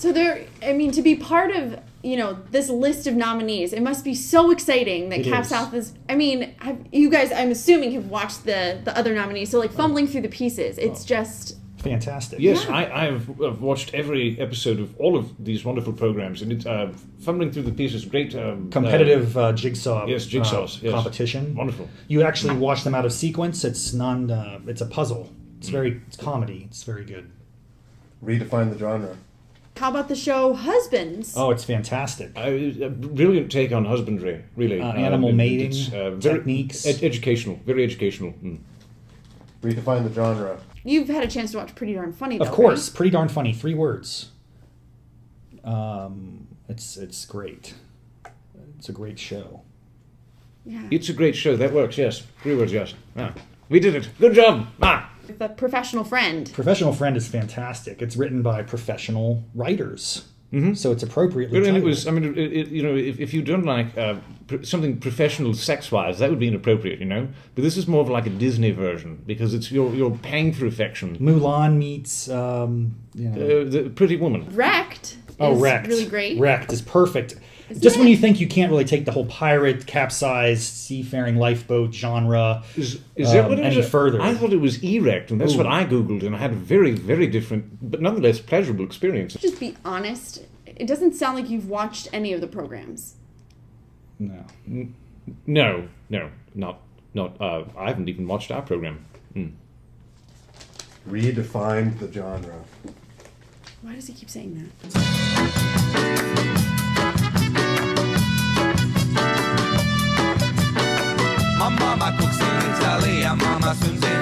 So there, I mean, to be part of you know this list of nominees, it must be so exciting that It Cap is. South is. I mean, have, you guys, I'm assuming have watched the the other nominees. So like fumbling through the pieces, it's just Fantastic. Yes, Yeah. I, I've, I've watched every episode of all of these wonderful programs, and it's uh, fumbling through the pieces. Great um, Competitive uh, jigsaw. yes, jigsaws, uh, yes. competition. Wonderful. You actually watch them out of sequence. It's non. Uh, it's a puzzle. It's very. It's comedy. It's very good. Redefine the genre. How about the show Husbands? Oh, it's fantastic. Uh, a brilliant take on husbandry, really. Uh, animal it- mating, it's, uh, very techniques. ed- educational, very educational. Mm. Redefine the genre. You've had a chance to watch Pretty Darn Funny, though, Of course, right? pretty darn funny. Three words. Um, it's it's great. It's a great show. Yeah. It's a great show. That works. Yes, three words. Yes. Ah, we did it. Good job. Ah. The professional friend. Professional Friend is fantastic. It's written by professional writers, mm-hmm. so it's appropriately. But and it was. I mean, it, it, you know, if, if you don't like uh, pr- something professional sex-wise, that would be inappropriate, you know. But this is more of like a Disney version because it's you're you're paying for affection. Mulan meets. Um, you know, Uh, the Pretty Woman. Wrecked. oh, is Wrecked. Really great. Wrecked is perfect. Isn't Just when you think you can't really take the whole pirate, capsized, seafaring lifeboat genre Is, is that um, what it any is? further. I thought it was erect, and that's Ooh. what I googled, and I had a very, very different, but nonetheless pleasurable experience. Just be honest. It doesn't sound like you've watched any of the programs. No. No, no, not, not. Uh, I haven't even watched our program. Mm. Redefine the genre. Why does he keep saying that? Mama cooks in Italy, and mama swims in